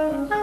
Bye.